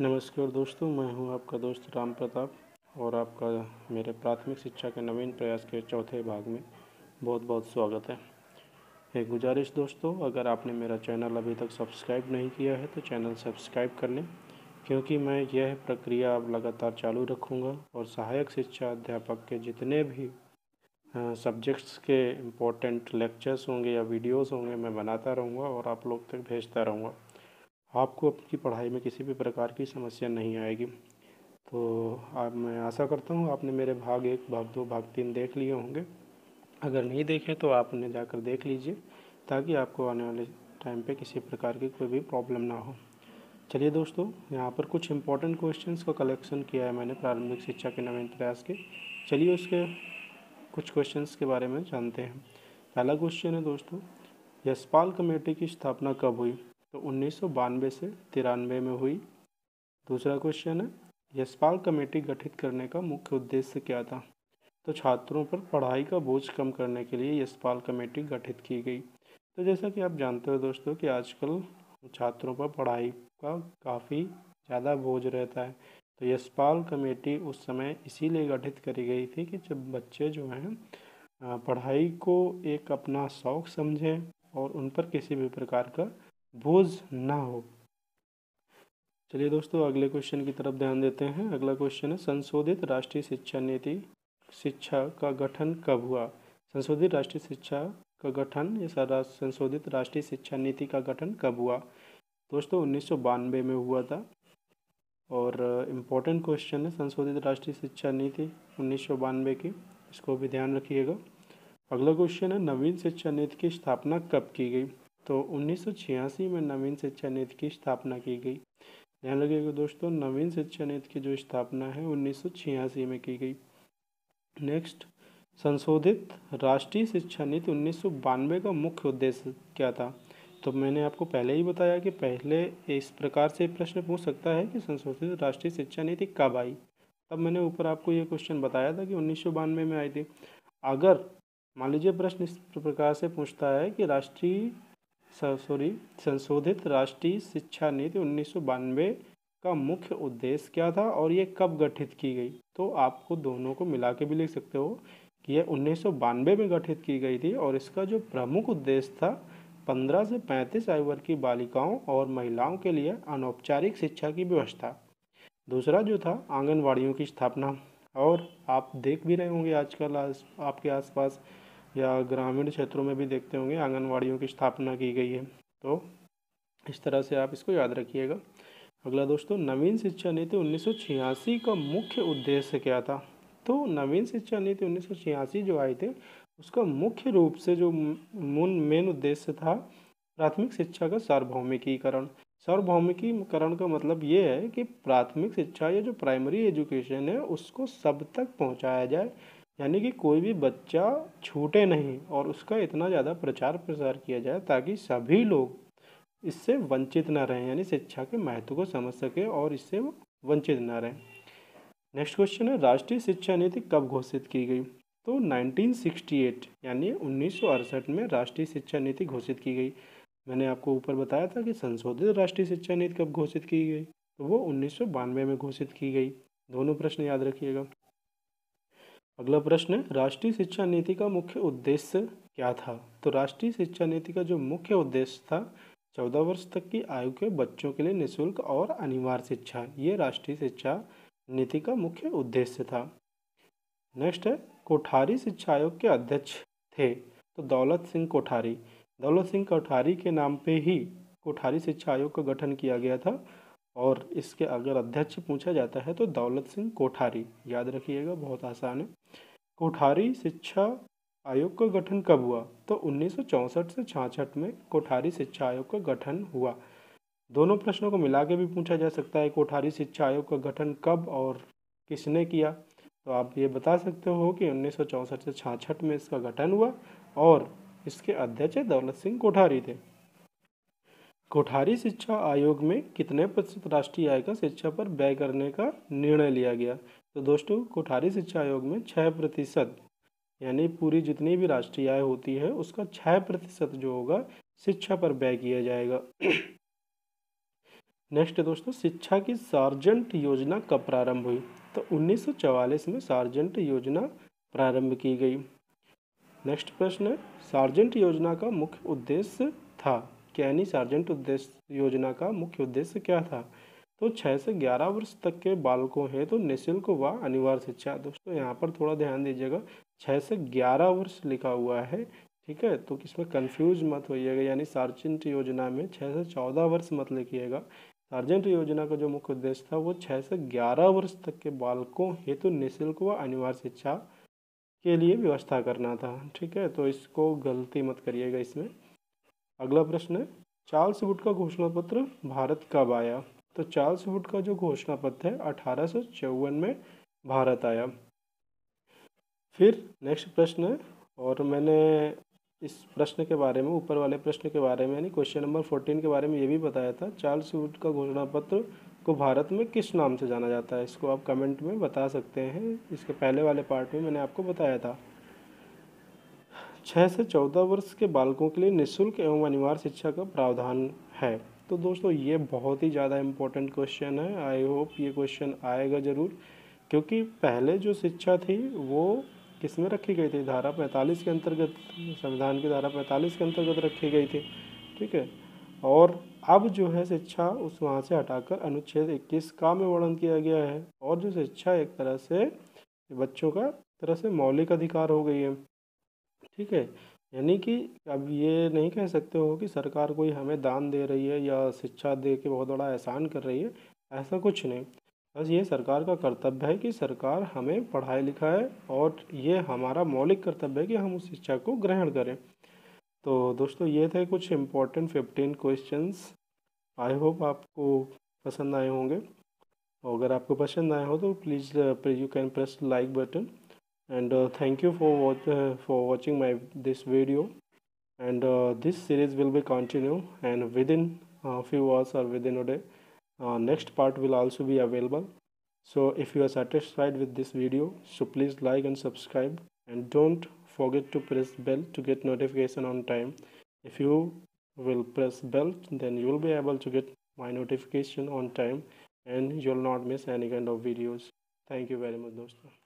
नमस्कार दोस्तों, मैं हूँ आपका दोस्त राम प्रताप और आपका मेरे प्राथमिक शिक्षा के नवीन प्रयास के चौथे भाग में बहुत बहुत स्वागत है। एक गुजारिश दोस्तों, अगर आपने मेरा चैनल अभी तक सब्सक्राइब नहीं किया है तो चैनल सब्सक्राइब कर लें, क्योंकि मैं यह प्रक्रिया अब लगातार चालू रखूँगा और सहायक शिक्षा अध्यापक के जितने भी सब्जेक्ट्स के इम्पोर्टेंट लेक्चर्स होंगे या वीडियोस होंगे, मैं बनाता रहूँगा और आप लोग तक भेजता रहूँगा। आपको आपकी पढ़ाई में किसी भी प्रकार की समस्या नहीं आएगी। तो आप, मैं आशा करता हूँ आपने मेरे भाग एक, भाग दो, भाग तीन देख लिए होंगे। अगर नहीं देखे तो आप उन्हें जाकर देख लीजिए, ताकि आपको आने वाले टाइम पे किसी प्रकार की कोई भी प्रॉब्लम ना हो। चलिए दोस्तों, यहाँ पर कुछ इंपॉर्टेंट क्वेश्चंस का कलेक्शन किया है मैंने प्रारंभिक शिक्षा के नवीन प्रयास के। चलिए उसके कुछ क्वेश्चंस के बारे में जानते हैं। पहला क्वेश्चन है दोस्तों, यशपाल कमेटी की स्थापना कब हुई? तो उन्नीस सौ बानवे से तिरानवे में हुई। दूसरा क्वेश्चन है यशपाल कमेटी गठित करने का मुख्य उद्देश्य क्या था? तो छात्रों पर पढ़ाई का बोझ कम करने के लिए यशपाल कमेटी गठित की गई। तो जैसा कि आप जानते हो दोस्तों कि आजकल छात्रों पर पढ़ाई का काफ़ी ज़्यादा बोझ रहता है। तो यशपाल कमेटी उस समय इसीलिए गठित करी गई थी कि जब बच्चे जो हैं पढ़ाई को एक अपना शौक़ समझें और उन पर किसी भी प्रकार का बोझ ना हो। चलिए दोस्तों, अगले क्वेश्चन की तरफ़ ध्यान देते हैं। अगला क्वेश्चन है, संशोधित राष्ट्रीय शिक्षा नीति, शिक्षा का गठन कब हुआ? संशोधित राष्ट्रीय शिक्षा का गठन, या संशोधित राष्ट्रीय शिक्षा नीति का गठन कब हुआ? दोस्तों, उन्नीस सौ बानवे में हुआ था। और इम्पोर्टेंट क्वेश्चन है, संशोधित राष्ट्रीय शिक्षा नीति उन्नीस सौ बानवे की। इसको भी ध्यान रखिएगा। अगला क्वेश्चन है, नवीन शिक्षा नीति की स्थापना कब की गई? तो उन्नीस सौ छियासी में नवीन शिक्षा नीति की स्थापना की गई। ध्यान रखिएगा दोस्तों, नवीन शिक्षा नीति की जो स्थापना है, उन्नीस सौ छियासी में की गई। नेक्स्ट संशोधित राष्ट्रीय शिक्षा नीति उन्नीस सौ बानवे का मुख्य उद्देश्य क्या था? तो मैंने आपको पहले ही बताया कि पहले इस प्रकार से प्रश्न पूछ सकता है कि संशोधित राष्ट्रीय शिक्षा नीति कब आई। तब मैंने ऊपर आपको ये क्वेश्चन बताया था कि उन्नीस सौ बानवे में आई थी। अगर, मान लीजिए प्रश्न इस प्रकार से पूछता है कि राष्ट्रीय सॉरी संशोधित राष्ट्रीय शिक्षा नीति उन्नीस सौ बानवे का मुख्य उद्देश्य क्या था और ये कब गठित की गई? तो आपको दोनों को मिला के भी लिख सकते हो कि यह उन्नीस सौ बानवे में गठित की गई थी और इसका जो प्रमुख उद्देश्य था 15 से 35 आयु वर्ग की बालिकाओं और महिलाओं के लिए अनौपचारिक शिक्षा की व्यवस्था। दूसरा जो था, आंगनवाड़ियों की स्थापना। और आप देख भी रहे होंगे आजकल आज आपके आसपास या ग्रामीण क्षेत्रों में भी देखते होंगे, आंगनवाड़ियों की स्थापना की गई है। तो इस तरह से आप इसको याद रखिएगा। अगला दोस्तों, नवीन शिक्षा नीति उन्नीस सौ छियासी का मुख्य उद्देश्य क्या था? तो नवीन शिक्षा नीति उन्नीस सौ छियासी जो आई थी, उसका मुख्य रूप से जो मूल मेन उद्देश्य था, प्राथमिक शिक्षा का सार्वभौमिकीकरण। सार्वभौमिकीकरण का मतलब ये है कि प्राथमिक शिक्षा या जो प्राइमरी एजुकेशन है, उसको सब तक पहुँचाया जाए। यानी कि कोई भी बच्चा छूटे नहीं और उसका इतना ज़्यादा प्रचार प्रसार किया जाए ताकि सभी लोग इससे वंचित ना रहें, यानी शिक्षा के महत्व को समझ सके और इससे वंचित ना रहें। नेक्स्ट क्वेश्चन है, राष्ट्रीय शिक्षा नीति कब घोषित की गई? तो 1968 यानी उन्नीस सौ अड़सठ में राष्ट्रीय शिक्षा नीति घोषित की गई। मैंने आपको ऊपर बताया था कि संशोधित राष्ट्रीय शिक्षा नीति कब घोषित की गई? तो वो उन्नीस सौ बानवे में घोषित की गई। दोनों प्रश्न याद रखिएगा। अगला प्रश्न, राष्ट्रीय शिक्षा नीति का मुख्य उद्देश्य क्या था? तो राष्ट्रीय शिक्षा नीति का जो मुख्य उद्देश्य था, चौदह वर्ष तक की आयु के बच्चों के लिए निःशुल्क और अनिवार्य शिक्षा, ये राष्ट्रीय शिक्षा नीति का मुख्य उद्देश्य था। नेक्स्ट है कोठारी शिक्षा आयोग के अध्यक्ष थे तो दौलत सिंह कोठारी। दौलत सिंह कोठारी के नाम पे ही कोठारी शिक्षा आयोग का गठन किया गया था। और इसके अगर अध्यक्ष पूछा जाता है तो दौलत सिंह कोठारी, याद रखिएगा, बहुत आसान है। कोठारी शिक्षा आयोग का गठन कब हुआ? तो उन्नीस सौ चौंसठ से छाछठ में कोठारी शिक्षा आयोग का गठन हुआ। दोनों प्रश्नों को मिला के भी पूछा जा सकता है, कोठारी शिक्षा आयोग का गठन कब और किसने किया? तो आप ये बता सकते हो कि उन्नीस सौ चौंसठ से छाछठ में इसका गठन हुआ और इसके अध्यक्ष दौलत सिंह कोठारी थे। कोठारी शिक्षा आयोग में कितने प्रतिशत राष्ट्रीय आय का शिक्षा पर व्यय करने का निर्णय लिया गया? तो दोस्तों, कोठारी शिक्षा आयोग में छः प्रतिशत, यानी पूरी जितनी भी राष्ट्रीय आय होती है, उसका छः प्रतिशत जो होगा, शिक्षा पर व्यय किया जाएगा। नेक्स्ट दोस्तों, शिक्षा की सार्जेंट योजना कब प्रारंभ हुई? तो 1944 में सार्जेंट योजना प्रारंभ की गई। नेक्स्ट प्रश्न है, सार्जेंट योजना का मुख्य उद्देश्य था। यानी सार्जेंट उद्देश्य योजना का मुख्य उद्देश्य क्या था? तो छः से ग्यारह वर्ष तक के बालकों हैं तो निःशुल्क व अनिवार्य शिक्षा। दोस्तों, यहाँ पर थोड़ा ध्यान दीजिएगा। छः से ग्यारह वर्ष लिखा हुआ है, ठीक है? तो इसमें कंफ्यूज मत होइएगा, यानी सार्जेंट योजना में छः से चौदह वर्ष मत लिखिएगा। सार्जेंट योजना का जो मुख्य उद्देश्य था, वो छः से ग्यारह वर्ष तक के बालकों हेतु निःशुल्क व अनिवार्य शिक्षा के लिए व्यवस्था करना था, ठीक है? तो इसको गलती मत करिएगा इसमें। अगला प्रश्न है, चार्ल्स वुड का घोषणा पत्र भारत कब आया? तो चार्ल्स वुड का जो घोषणा पत्र है, अठारह सौ चौवन में भारत आया। फिर नेक्स्ट प्रश्न है, और मैंने इस प्रश्न के बारे में, ऊपर वाले प्रश्न के बारे में, यानी क्वेश्चन नंबर फोर्टीन के बारे में ये भी बताया था, चार्ल्स वुड का घोषणा पत्र को भारत में किस नाम से जाना जाता है? इसको आप कमेंट में बता सकते हैं, इसके पहले वाले पार्ट में मैंने आपको बताया था। छः से चौदह वर्ष के बालकों के लिए निःशुल्क एवं अनिवार्य शिक्षा का प्रावधान है। तो दोस्तों, ये बहुत ही ज़्यादा इम्पोर्टेंट क्वेश्चन है। आई होप ये क्वेश्चन आएगा ज़रूर, क्योंकि पहले जो शिक्षा थी, वो किसमें रखी गई थी? धारा पैंतालीस के अंतर्गत, संविधान की धारा पैंतालीस के अंतर्गत रखी गई थी। ठीक है? और अब जो है शिक्षा, उस वहाँ से हटाकर अनुच्छेद इक्कीस का में वर्णन किया गया है। और जो शिक्षा एक तरह से बच्चों का तरह से मौलिक अधिकार हो गई है। ठीक है। यानी कि अब ये नहीं कह सकते हो कि सरकार कोई हमें दान दे रही है या शिक्षा दे के बहुत बड़ा एहसान कर रही है, ऐसा कुछ नहीं। बस ये सरकार का कर्तव्य है कि सरकार हमें पढ़ाई लिखाए और ये हमारा मौलिक कर्तव्य है कि हम उस शिक्षा को ग्रहण करें। तो दोस्तों, ये थे कुछ important fifteen questions I hope आपको पसंद आए होंगे। और अगर आपको पसंद आया हो तो please you can press like button and uh, thank you for watch, uh, for watching my this video. And uh, this series will be continue and within a few hours or within a day uh, next part will also be available. So if you are satisfied with this video so please like and subscribe. And don't forget to press bell to get notification on time. If you will press bell then you will be able to get my notification on time and you'll not miss any kind of videos. Thank you very much dosto.